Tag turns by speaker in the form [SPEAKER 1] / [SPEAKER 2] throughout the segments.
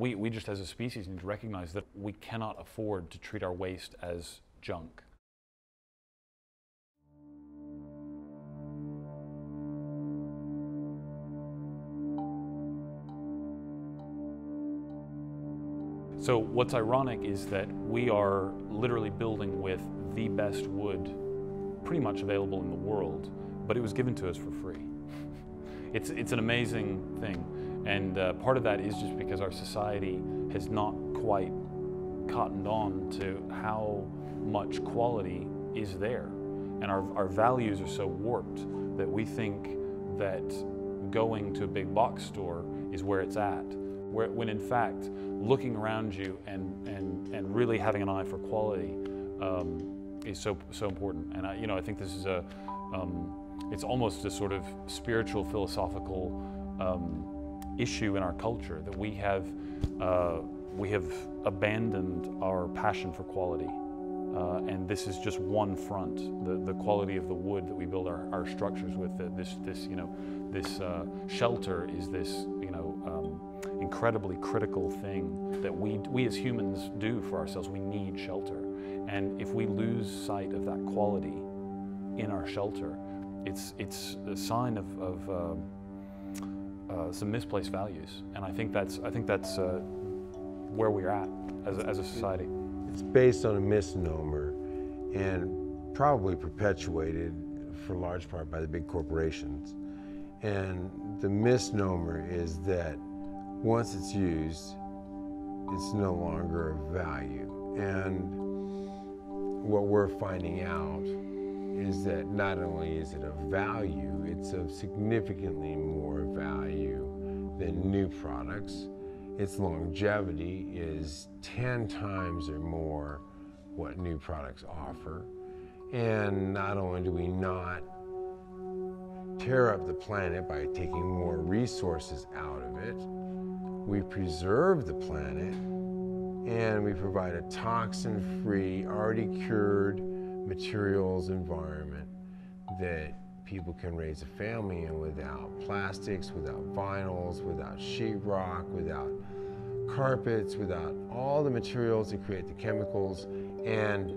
[SPEAKER 1] We, we just as a species need to recognize that we cannot afford to treat our waste as junk. So what's ironic is that we are literally building with the best wood pretty much available in the world, but it was given to us for free. It's, it's an amazing thing. And uh, part of that is just because our society has not quite cottoned on to how much quality is there. And our, our values are so warped that we think that going to a big box store is where it's at where, when in fact, looking around you and, and, and really having an eye for quality um, is so, so important. And I, you know, I think this is a, um, it's almost a sort of spiritual, philosophical um, issue in our culture that we have, uh, we have abandoned our passion for quality. Uh, and this is just one front, the, the quality of the wood that we build our, our structures with. This, this, you know, this uh, shelter is this, you know, um, incredibly critical thing that we, we as humans do for ourselves. We need shelter. And if we lose sight of that quality in our shelter, it's, it's a sign of, of uh, uh, some misplaced values. And I think that's, I think that's uh, where we're at as a, as a society.
[SPEAKER 2] It's based on a misnomer and probably perpetuated for large part by the big corporations. And the misnomer is that once it's used, it's no longer of value. And what we're finding out is that not only is it of value, it's of significantly more value than new products. Its longevity is 10 times or more what new products offer. And not only do we not tear up the planet by taking more resources out of it, we preserve the planet and we provide a toxin-free, already cured materials environment that people can raise a family in without plastics, without vinyls, without sheetrock, without carpets, without all the materials that create the chemicals, and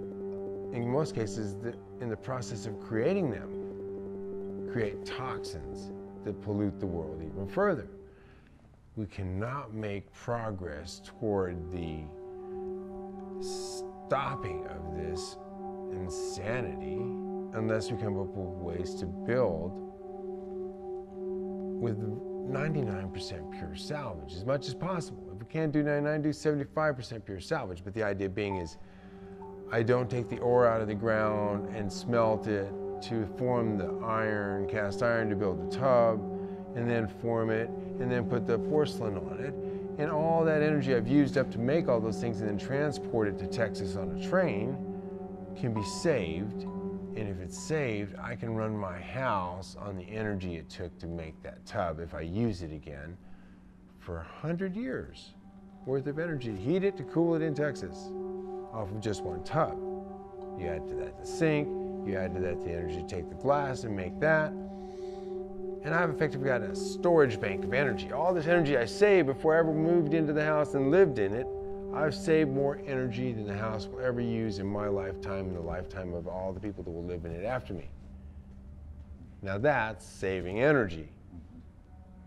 [SPEAKER 2] in most cases, the, in the process of creating them, create toxins that pollute the world even further. We cannot make progress toward the stopping of this insanity unless we come up with ways to build with 99% pure salvage as much as possible. If we can't do 99, do 75% pure salvage. But the idea being is I don't take the ore out of the ground and smelt it to form the iron, cast iron to build the tub, and then form it and then put the porcelain on it. And all that energy I've used up to make all those things and then transport it to Texas on a train can be saved. And if it's saved, I can run my house on the energy it took to make that tub if I use it again for 100 years worth of energy to heat it, to cool it in Texas off of just one tub. You add to that the sink, you add to that the energy to take the glass and make that, and I've effectively got a storage bank of energy. All this energy I saved before I ever moved into the house and lived in it, I've saved more energy than the house will ever use in my lifetime and the lifetime of all the people that will live in it after me. Now that's saving energy.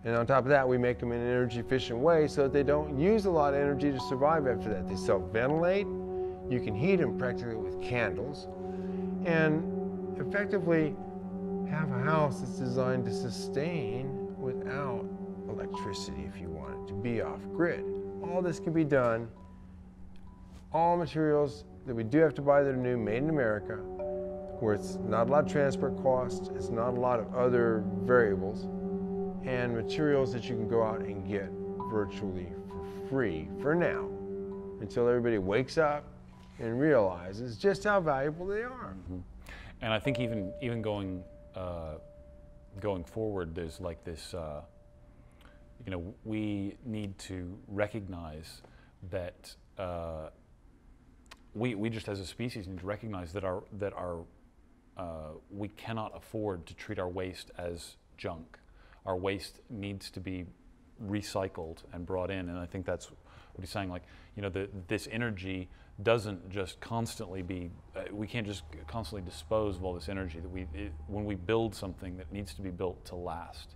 [SPEAKER 2] And on top of that, we make them in an energy efficient way so that they don't use a lot of energy to survive after that. They self ventilate. You can heat them practically with candles. And effectively, have a house that's designed to sustain without electricity if you want it to be off grid. All this can be done. All materials that we do have to buy that are new, made in America, where it's not a lot of transport costs, it's not a lot of other variables, and materials that you can go out and get virtually for free for now until everybody wakes up and realizes just how valuable they are. Mm -hmm.
[SPEAKER 1] And I think even even going uh, going forward, there's like this, uh, you know, we need to recognize that uh, we, we just as a species need to recognize that our, that our, uh, we cannot afford to treat our waste as junk. Our waste needs to be recycled and brought in. And I think that's what he's saying. Like, you know, the, this energy doesn't just constantly be, uh, we can't just constantly dispose of all this energy that we, it, when we build something that needs to be built to last.